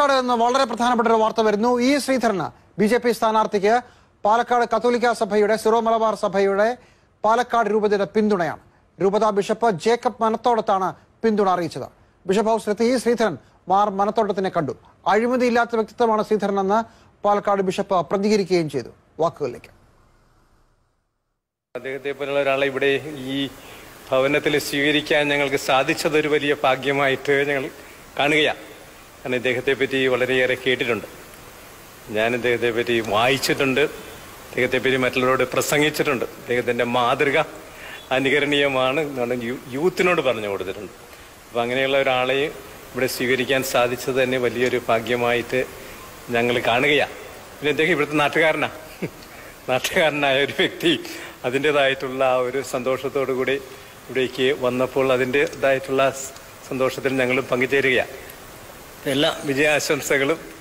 പാലക്കാട് നിന്ന് വളരെ പ്രധാനപ്പെട്ട ഒരു വാർത്ത വരുന്നു. ഇ. ശ്രീധരന് ബി ജെ പി സ്ഥാനാർത്ഥിക്ക് പാലക്കാട് കത്തോലിക്ക സഭയുടെ സിറോ മലബാർ സഭയുടെ പാലക്കാട് രൂപതയുടെ പിന്തുണയാണ്. രൂപത ബിഷപ്പ് ജേക്കബ് മനത്തോടത്താണ് പിന്തുണ അറിയിച്ചത്. ബിഷപ്പ് ഹൗസിലെത്തി ഇ. ശ്രീധരൻ മാർ മനത്തോട്ടത്തിനെ കണ്ടു. അഴിമതിയില്ലാത്ത വ്യക്തിത്വമാണ് ശ്രീധരൻ എന്ന് പാലക്കാട് ബിഷപ്പ് പ്രതികരിക്കുകയും ചെയ്തു. വാക്കുകളിലേക്ക്. അദ്ദേഹത്തെ പോലുള്ള ഒരാളെ ഇവിടെ ഈ ഭവനത്തിൽ സ്വീകരിക്കാൻ ഞങ്ങൾക്ക് സാധിച്ചത് ഒരു വലിയ ഭാഗ്യമായിട്ട് ഞങ്ങൾ കാണുകയാണ്. കാരണം ഇദ്ദേഹത്തെ പറ്റി വളരെയേറെ കേട്ടിട്ടുണ്ട്. ഞാൻ ഇദ്ദേഹത്തെ പറ്റി വായിച്ചിട്ടുണ്ട്. അദ്ദേഹത്തെ പറ്റി മറ്റുള്ളവരോട് പ്രസംഗിച്ചിട്ടുണ്ട്. അദ്ദേഹത്തിന്റെ മാതൃക അനുകരണീയമാണ് യൂത്തിനോട് പറഞ്ഞു കൊടുത്തിട്ടുണ്ട്. അപ്പം അങ്ങനെയുള്ള ഒരാളെ ഇവിടെ സ്വീകരിക്കാൻ സാധിച്ചത് തന്നെ വലിയൊരു ഭാഗ്യമായിട്ട് ഞങ്ങൾ കാണുകയാണ് പിന്നെ അദ്ദേഹം ഇവിടുത്തെ നാട്ടുകാരനാണ് നാട്ടുകാരനായ ഒരു വ്യക്തി അതിന്റെതായിട്ടുള്ള ആ ഒരു സന്തോഷത്തോടു കൂടി ഇവിടേക്ക് വന്നപ്പോൾ അതിന്റെതായിട്ടുള്ള സന്തോഷത്തിൽ ഞങ്ങൾ പങ്കുചേരുകയാണ് എല്ലാ വിജയാശംസകളും.